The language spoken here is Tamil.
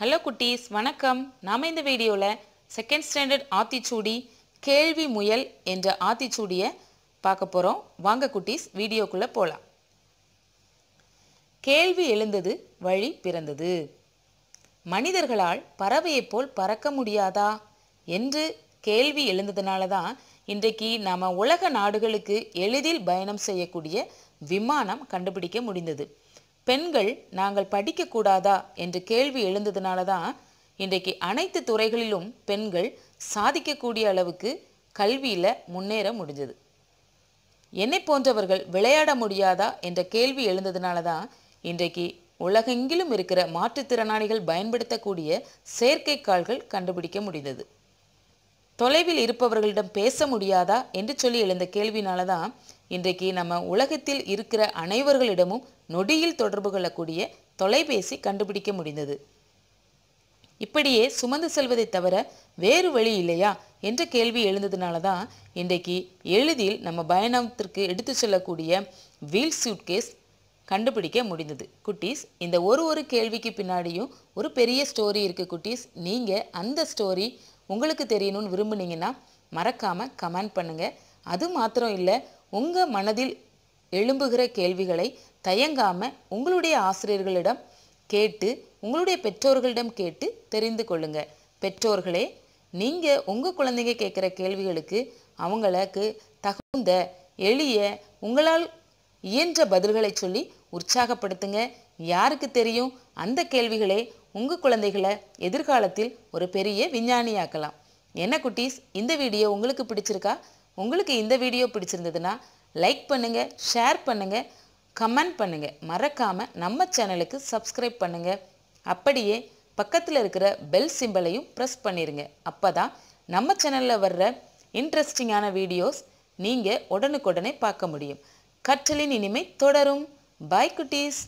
ஹலோ குட்டீஸ் வணக்கம். நாம் இந்த வீடியோவில் செகண்ட் ஸ்டாண்டர்ட் ஆத்திச்சூடி கேள்வி முயல் என்ற ஆத்திச்சூடியை பார்க்க போகிறோம் வாங்க குட்டீஸ் வீடியோக்குள்ளே போகலாம் கேள்வி எழுந்தது வழி பிறந்தது. மனிதர்களால் பறவையைப் போல் பறக்க முடியாதா என்று கேள்வி எழுந்ததுனால தான் இன்றைக்கு நாம் உலக நாடுகளுக்கு எளிதில் பயணம் செய்யக்கூடிய விமானம் கண்டுபிடிக்க முடிந்தது. பெண்கள் நாங்கள் படிக்கக்கூடாதா என்று கேள்வி எழுந்ததுனால தான் இன்றைக்கு அனைத்து துறைகளிலும் பெண்கள் சாதிக்கக்கூடிய அளவுக்கு கல்வியில் முன்னேற முடிஞ்சது. என்னை போன்றவர்கள் விளையாட முடியாதா என்ற கேள்வி எழுந்ததுனால தான் இன்றைக்கு உலகெங்கிலும் இருக்கிற மாற்றுத்திறனாளிகள் பயன்படுத்தக்கூடிய செயற்கைக்கால்கள் கண்டுபிடிக்க முடிந்தது. தொலைவில் இருப்பவர்களிடம் பேச முடியாதா என்று சொல்லி எழுந்த கேள்வினால தான் இன்றைக்கு நம்ம உலகத்தில் இருக்கிற அனைவர்களிடமும் நொடியில் தொடர்பு கொள்ளக்கூடிய தொலைபேசி கண்டுபிடிக்க முடிந்தது. இப்படியே சுமந்து செல்வதை தவிர வேறு வழி இல்லையா என்ற கேள்வி எழுந்ததுனால தான் இன்றைக்கு எளிதில் நம்ம பயணத்திற்கு எடுத்து செல்லக்கூடிய வீல் சூட்கேஸ் கண்டுபிடிக்க முடிந்தது. குட்டீஸ் இந்த ஒரு ஒரு கேள்விக்கு பின்னாடியும் ஒரு பெரிய ஸ்டோரி இருக்குது குட்டீஸ். நீங்கள் அந்த ஸ்டோரி உங்களுக்கு தெரியணும்னு விரும்புனீங்கன்னா மறக்காமல் கமெண்ட் பண்ணுங்கள் அது மாத்திரம் இல்லை உங்கள் மனதில் எழும்புகிற கேள்விகளை தயங்காமல் உங்களுடைய ஆசிரியர்களிடம் கேட்டு உங்களுடைய பெற்றோர்களிடம் கேட்டு தெரிந்து கொள்ளுங்க. பெற்றோர்களே நீங்கள் உங்கள் குழந்தைங்க கேட்குற கேள்விகளுக்கு அவங்களுக்கு தகுந்த எளிய உங்களால் இயன்ற பதில்களை சொல்லி உற்சாகப்படுத்துங்க. யாருக்கு தெரியும்? அந்த கேள்விகளே உங்கள் குழந்தைகளை எதிர்காலத்தில் ஒரு பெரிய விஞ்ஞானியாக்கலாம். என்ன குட்டீஸ்? இந்த வீடியோ உங்களுக்கு பிடிச்சிருக்கா? உங்களுக்கு இந்த வீடியோ பிடிச்சிருந்ததுன்னா லைக் பண்ணுங்கள் ஷேர் பண்ணுங்கள் கமெண்ட் பண்ணுங்கள் மறக்காமல் நம்ம சேனலுக்கு சப்ஸ்கிரைப் பண்ணுங்கள் அப்படியே பக்கத்தில் இருக்கிற பெல் சிம்பலையும் ப்ரெஸ் பண்ணிடுங்க அப்போ தான் நம்ம சேனலில் வர்ற இன்ட்ரெஸ்டிங்கான வீடியோஸ் நீங்கள் உடனுக்குடனே பார்க்க முடியும். கற்றலின் இனிமை தொடரும். பாய் குட்டீஸ்.